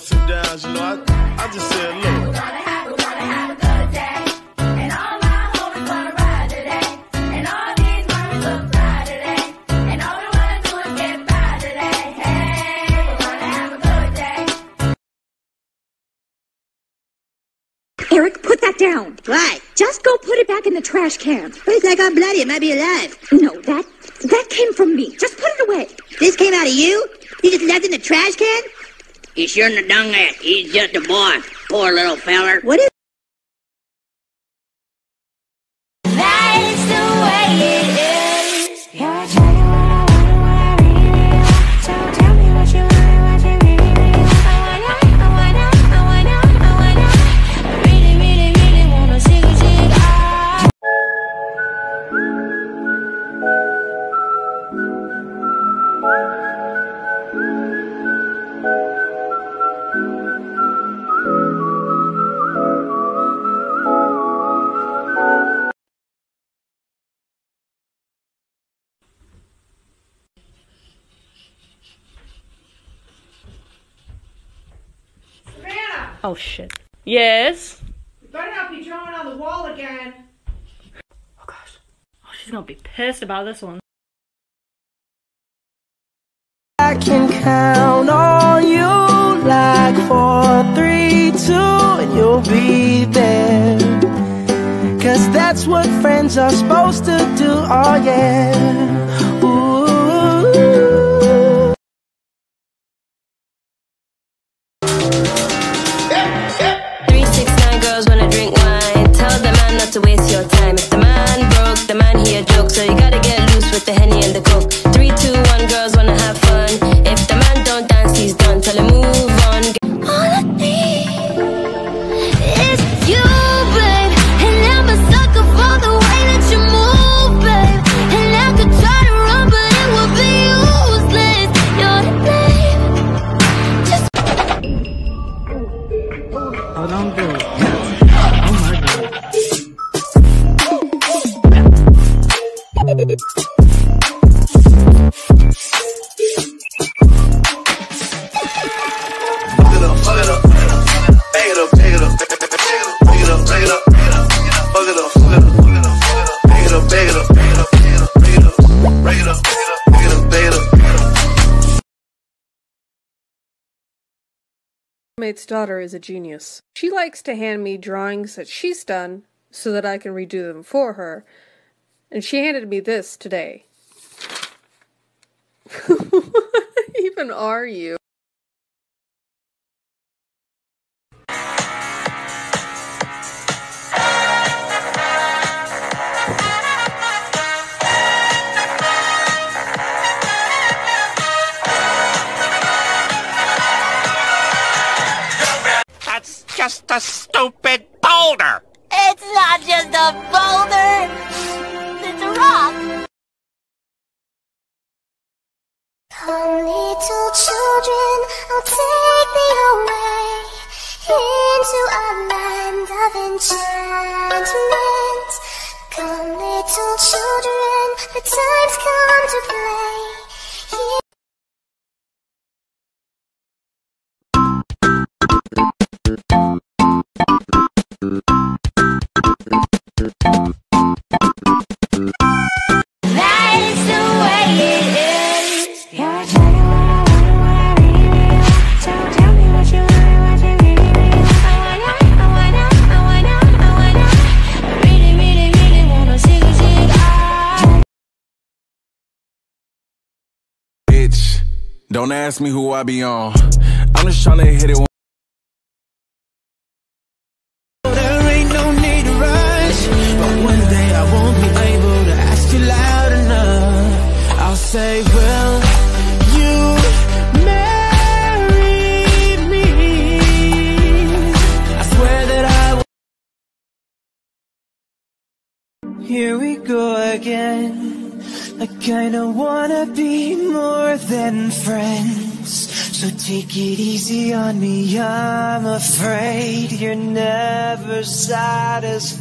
ups and downs, you know, I, I just said, look. Eric, put that down. What? Just go put it back in the trash can. What is that got bloody? It might be alive. No, that that came from me. Just put it away. This came out of you? You just left it in the trash can? He shouldn't have done that. He's just a boy. Poor little feller. What is Oh shit. Yes. you better not be drawing on the wall again. Oh gosh. Oh, she's gonna be pissed about this one. I can count on you like four, three, two, and you'll be there. Cause that's what friends are supposed to do, oh yeah. Time. If the man broke, the man he a joke. So you gotta get loose with the henny and the coke. Three, two, one, girls wanna have fun. If the man don't dance, he's done. Tell him move roommate's daughter is a genius. She likes to hand me drawings that she's done so that I can redo them for her. And she handed me this today. what even are you? That's just a stupid boulder. It's not just a boulder. Little children, I'll take thee away into a land of enchantment. Come, little children, the time's come to play. Don't ask me who I be on. I'm just tryna hit it. one- There ain't no need to rush. But one day I won't be able to ask you loud enough. I'll say, you marry me? I swear that I. Here we go again. I kinda wanna be more than friends. So take it easy on me, I'm afraid you're never satisfied.